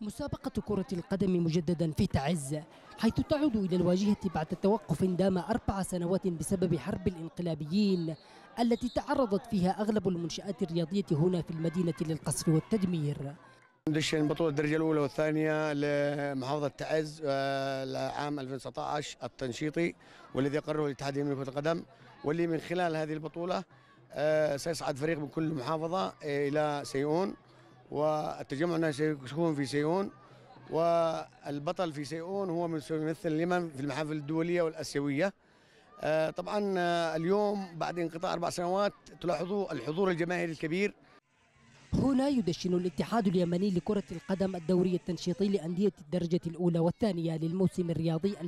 مسابقة كرة القدم مجددا في تعز حيث تعود إلى الواجهة بعد توقف دام أربع سنوات بسبب حرب الإنقلابيين التي تعرضت فيها أغلب المنشآت الرياضية هنا في المدينة للقصف والتدمير. ندشن بطولة الدرجة الأولى والثانية لمحافظة تعز آه، لعام 2019 التنشيطي والذي قرره الاتحاد اليمني لكرة القدم واللي من خلال هذه البطولة آه، سيصعد فريق من كل محافظة آه، إلى سيئون. والتجمع سيكون في سيئون والبطل في سيئون هو من يمثل اليمن في المحافل الدولية والآسيوية. طبعا اليوم بعد انقطاع أربع سنوات تلاحظوا الحضور الجماهيري الكبير. هنا يدشن الاتحاد اليمني لكرة القدم الدوري التنشيطي لأندية الدرجة الأولى والثانية للموسم الرياضي 2019-2020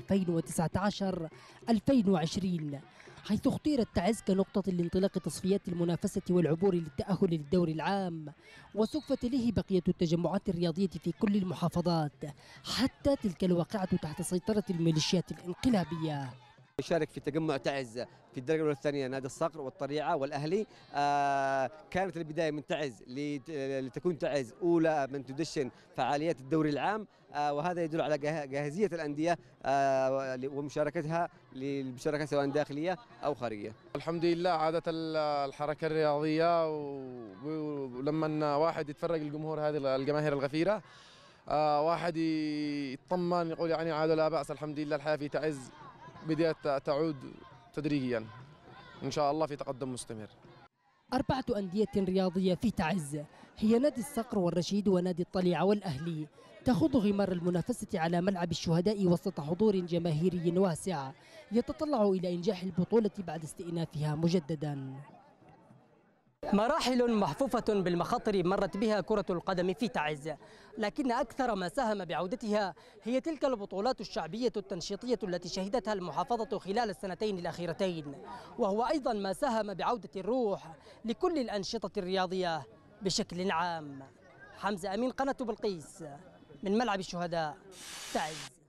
حيث اختيرت تعز كنقطة لانطلاق تصفيات المنافسة والعبور للتأهل للدوري العام وسوف تليه بقية التجمعات الرياضية في كل المحافظات حتى تلك الواقعة تحت سيطرة الميليشيات الانقلابية. يشارك في تجمع تعز في الدرجة الأولى والثانيه نادي الصقر والطريعه والأهلي. آه كانت البداية من تعز لتكون تعز أولى من تدشن فعاليات الدوري العام. آه وهذا يدل على جاهزية الأندية آه ومشاركتها للمشاركة سواء داخلية أو خارجية. الحمد لله عادة الحركة الرياضية ولما واحد يتفرج الجمهور هذه الجماهير الغفيرة واحد يطمن يقول يعني عاد لا بأس الحمد لله الحياة في تعز. بدأت تعود تدريجيا. إن شاء الله في تقدم مستمر. أربعة أندية رياضية في تعز. هي نادي الصقر والرشيد ونادي الطليعة والأهلي. تخوض غمار المنافسة على ملعب الشهداء وسط حضور جماهيري واسع. يتطلع إلى إنجاح البطولة بعد استئنافها مجددا. مراحل محفوفة بالمخاطر مرت بها كرة القدم في تعز لكن أكثر ما ساهم بعودتها هي تلك البطولات الشعبية التنشيطية التي شهدتها المحافظة خلال السنتين الأخيرتين. وهو أيضا ما ساهم بعودة الروح لكل الأنشطة الرياضية بشكل عام. حمزة أمين قناة بلقيس من ملعب الشهداء تعز.